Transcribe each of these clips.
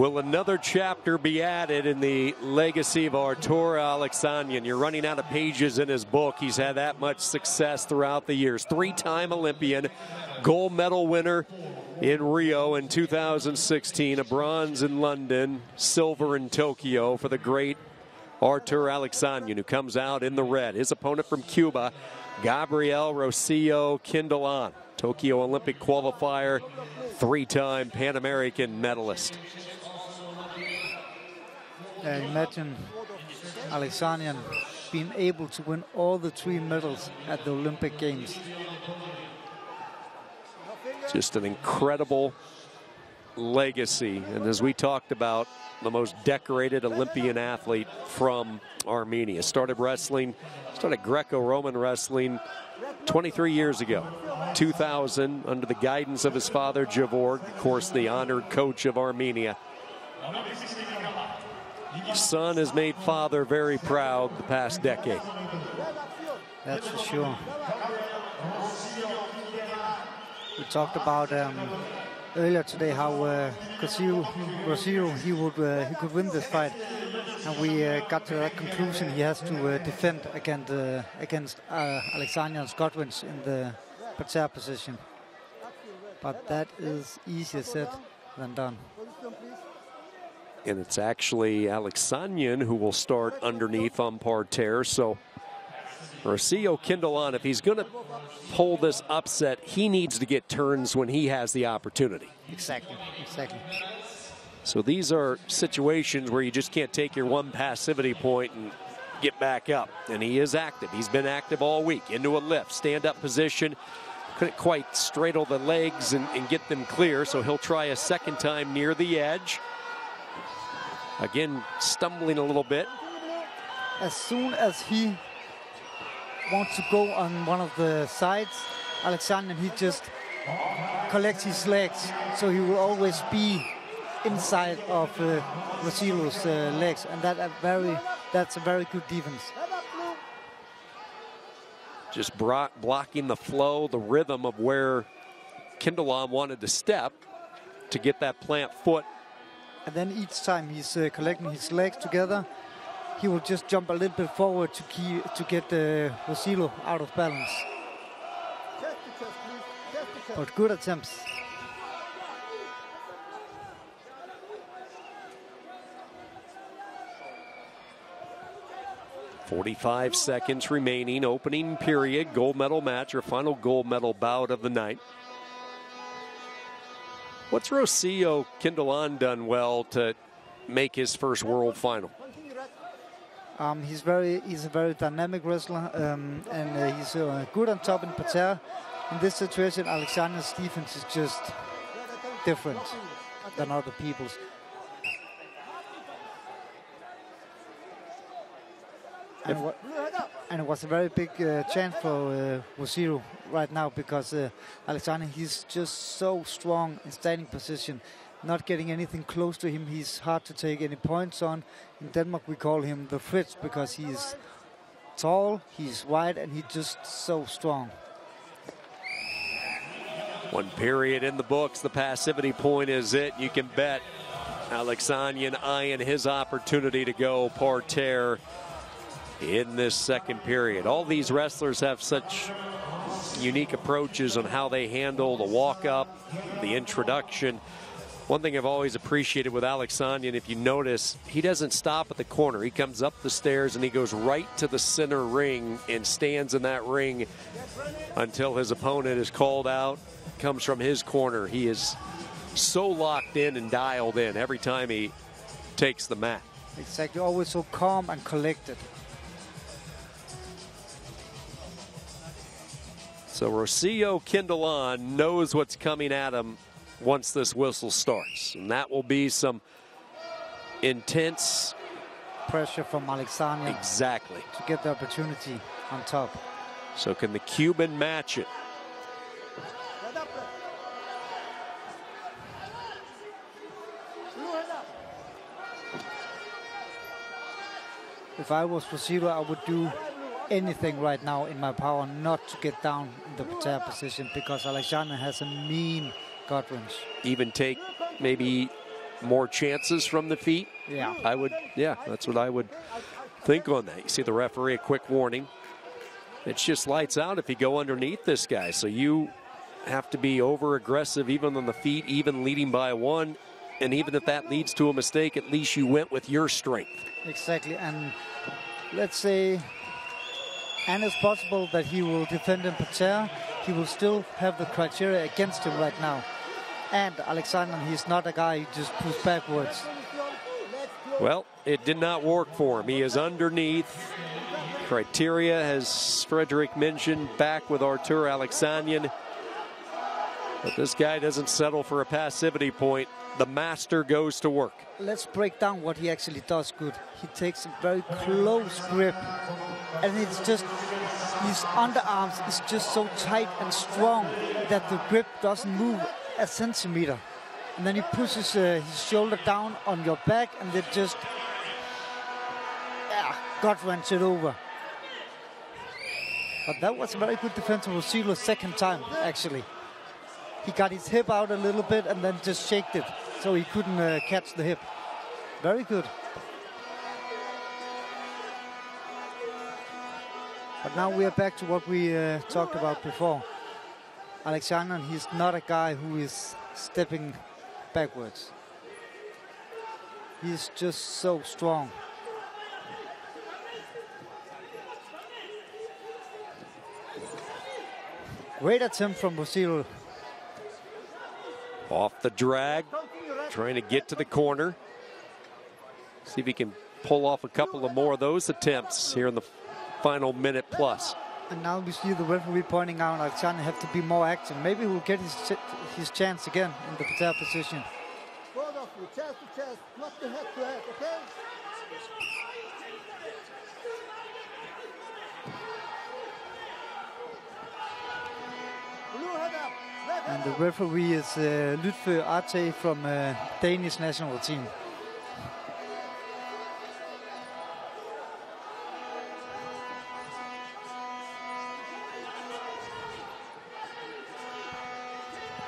Will another chapter be added in the legacy of Artur Aleksanyan? You're running out of pages in his book. He's had that much success throughout the years. Three time Olympian, gold medal winner in Rio in 2016, a bronze in London, silver in Tokyo for the great Artur Aleksanyan, who comes out in the red. His opponent from Cuba, Gabriel Rosillo Kindelan, Tokyo Olympic qualifier, three time Pan American medalist. Uh, imagine Aleksanyan being able to win all the three medals at the Olympic Games. Just an incredible legacy. And as we talked about, the most decorated Olympian athlete from Armenia. Started wrestling, started Greco-Roman wrestling 23 years ago. 2000, under the guidance of his father, Gevorg, of course, the honored coach of Armenia. Son has made father very proud the past decade. That's for sure. We talked about um, earlier today how uh, Rosillo, he would uh, he could win this fight, and we uh, got to that conclusion. He has to uh, defend against uh, against uh, Alexander Godwins in the parterre position, but that is easier said than done. And it's actually Aleksanyan who will start underneath on parterre. So Rosillo Kindelan, if he's going to pull this upset, he needs to get turns when he has the opportunity. Exactly, exactly. So these are situations where you just can't take your one passivity point and get back up. And he is active. He's been active all week. Into a lift, stand up position. Couldn't quite straddle the legs and, and get them clear, so he'll try a second time near the edge. Again, stumbling a little bit. As soon as he wants to go on one of the sides, Alexander, he just collects his legs, so he will always be inside of uh, uh, legs, and that a very that's a very good defense. Just blocking the flow, the rhythm of where Kindelan wanted to step to get that plant foot and then each time he's uh, collecting his legs together, he will just jump a little bit forward to key, to get uh, Rosillo out of balance. But good attempts. Forty-five seconds remaining, opening period, gold medal match, or final gold medal bout of the night. What's Rosillo Kindelan done well to make his first world final? Um, he's very he's a very dynamic wrestler um, and uh, he's uh, good on top in parterre. In this situation, Alexander's defense is just different than other people's. And, what, and, it was a very big uh, chance for uh, right now because uh, Alexander, he's just so strong in standing position. Not getting anything close to him, he's hard to take any points on. In Denmark, we call him the Fritz because he's tall, he's wide, and he's just so strong. One period in the books. The passivity point is it. You can bet Aleksanyan eyeing his opportunity to go parterre in this second period. All these wrestlers have such unique approaches on how they handle the walk up, the introduction. One thing I've always appreciated with Aleksanyan, if you notice, he doesn't stop at the corner. He comes up the stairs and he goes right to the center ring and stands in that ring until his opponent is called out, comes from his corner. He is so locked in and dialed in every time he takes the mat. Exactly, always so calm and collected. So Rosillo Kindelan knows what's coming at him once this whistle starts. And that will be some intense pressure from Alexander. Exactly. To get the opportunity on top. So can the Cuban match it? If I was Rosillo, I would do anything right now in my power not to get down in the parterre position because Alexander has a mean gut wrench. Even take maybe more chances from the feet. Yeah. I would, yeah, that's what I would think on that. You see the referee, a quick warning. It's just lights out if you go underneath this guy. So you have to be over aggressive even on the feet, even leading by one. And even if that leads to a mistake, at least you went with your strength. Exactly. And let's say, and it's possible that he will defend in parterre. He will still have the criteria against him right now. And Alexander, he's not a guy who just pushes backwards. Well, it did not work for him. He is underneath. Criteria, as Frederick mentioned, back with Artur Aleksanyan. But this guy doesn't settle for a passivity point. The master goes to work. Let's break down what he actually does good. He takes a very close grip, and it's just his underarms is just so tight and strong that the grip doesn't move a centimeter. And then he pushes uh, his shoulder down on your back, and it just yeah, gut wrench it over. But that was a very good defense of Rosillo second time, actually. He got his hip out a little bit and then just shaked it so he couldn't uh, catch the hip. Very good. But now we are back to what we uh, talked about before. Alexander, he's not a guy who is stepping backwards. He's just so strong. Great attempt from Rosillo. Off the drag, trying to get to the corner. See if he can pull off a couple of more of those attempts here in the final minute plus. And now we see the referee pointing out Alexander have to be more active. Maybe he'll get his ch his chance again in the parterre position. Both of you, chest to chest, not the head to head, okay? Blue head up, red And the referee is uh, Lutfe Arte from uh, Danish national team.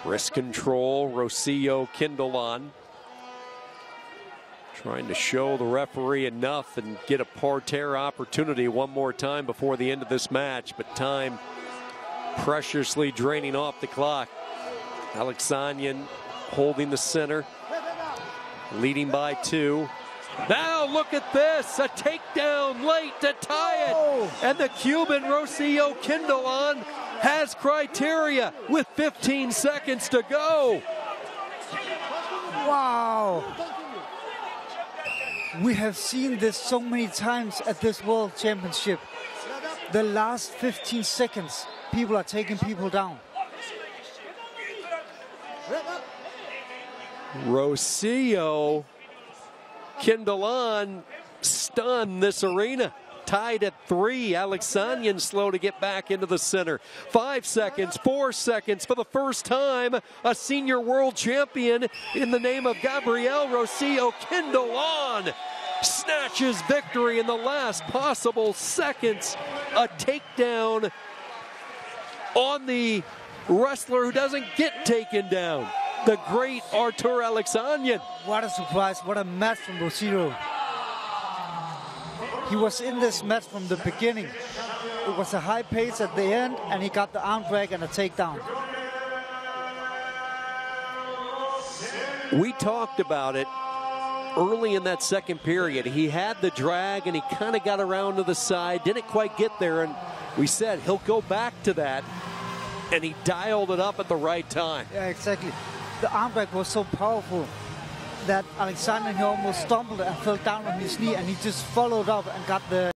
Wrist control, Rosillo Kindelan. Trying to show the referee enough and get a parterre opportunity one more time before the end of this match, but time preciously draining off the clock. Aleksanyan holding the center, leading by two. Now look at this, a takedown late to tie it. Oh. And the Cuban Rosillo Kindelan has criteria with 15 seconds to go. Wow! We have seen this so many times at this World Championship. The last 15 seconds, people are taking people down. Rosillo Kindelan stunned this arena. Tied at three. Aleksanyan slow to get back into the center. Five seconds, four seconds. For the first time, a senior world champion in the name of Gabriel Rosillo Kindelan snatches victory in the last possible seconds. A takedown on the wrestler who doesn't get taken down. The great Artur Aleksanyan. What a surprise, what a match from Rosillo. He was in this match from the beginning. It was a high pace at the end, and he got the arm drag and a takedown. We talked about it early in that second period. He had the drag and he kind of got around to the side, didn't quite get there, and we said he'll go back to that, and he dialed it up at the right time. Yeah, exactly. The arm drag was so powerful that Alexander he almost stumbled and fell down on his knee, and he just followed up and got the